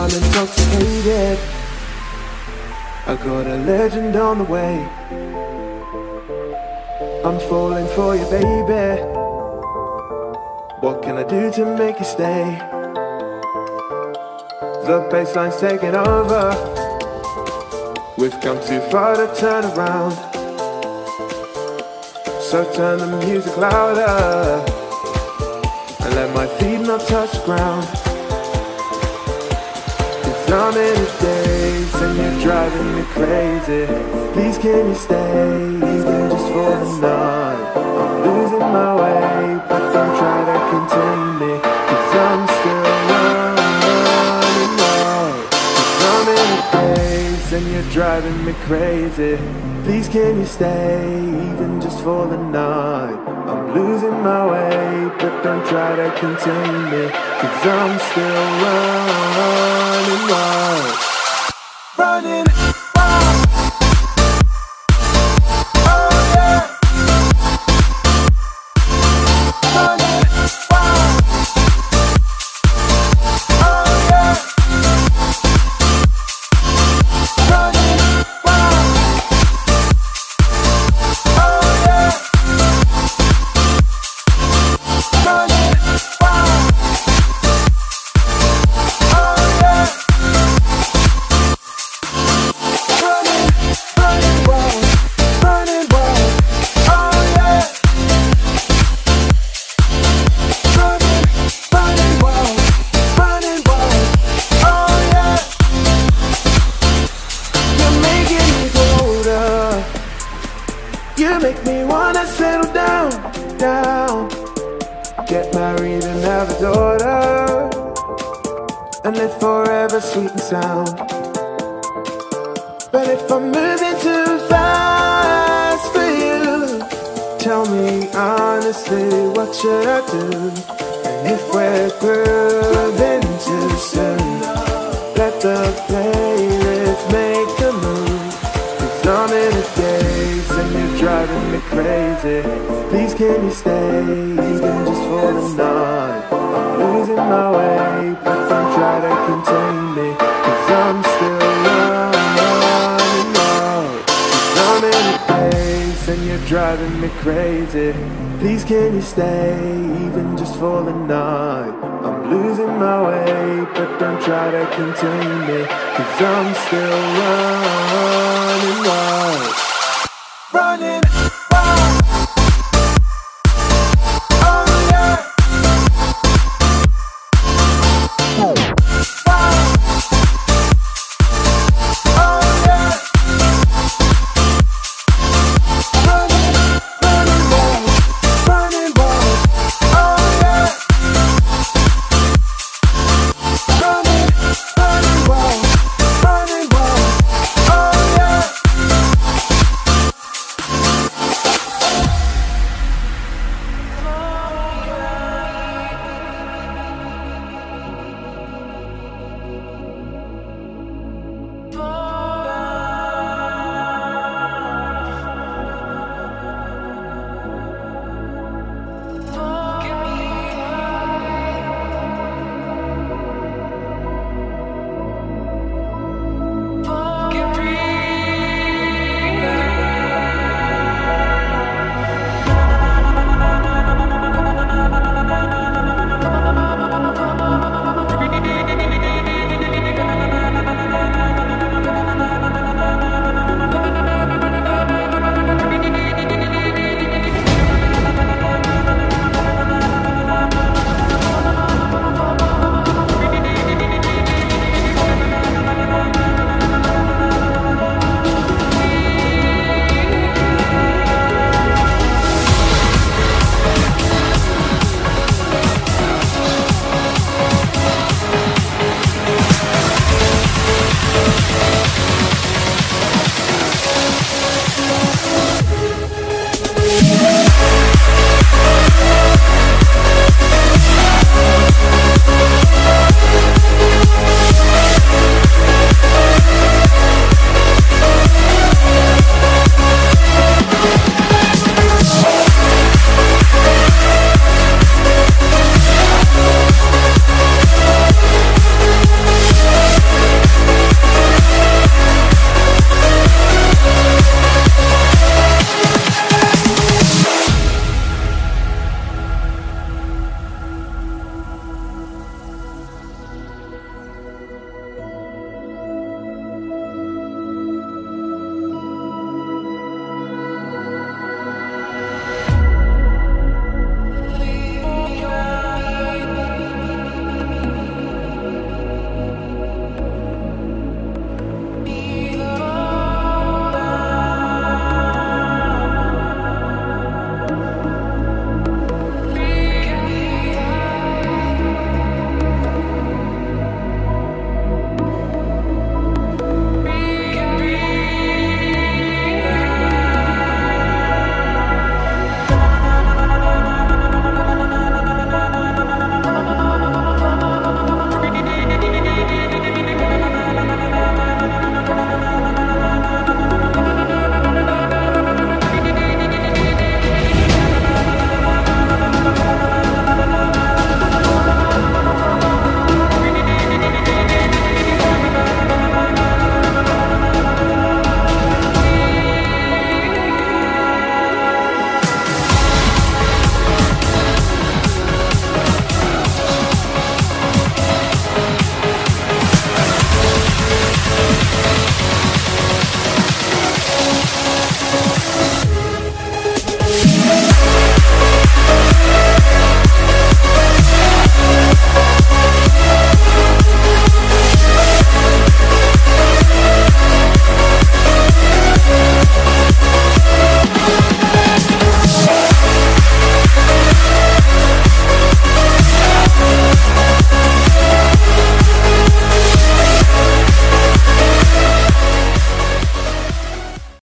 intoxicated. I got a legend on the way. I'm falling for you, baby. What can I do to make you stay? The bassline's taking over. We've come too far to turn around. So turn the music louder and let my feet not touch ground. I'm in a and you're driving me crazy. Please can you stay even just for the night? I'm losing my way, but don't try to contain me. Cause I'm still running I'm in a daze and you're driving me crazy. Please can you stay even just for the night? Losing my way, but don't try to contain me. Cause I'm still running wild. Running You make me wanna settle down, down. Get married and have a daughter. And live forever sweet and sound. But if I'm moving too fast for you, tell me honestly, what should I do? And if we're grooving too soon, crazy. Please can you stay even just for the night? I'm losing my way, but don't try to contain me. Cause I'm still running. Cause I'm in a daze and you're driving me crazy. Please can you stay even just for the night? I'm losing my way, but don't try to contain me. Cause I'm still running wild.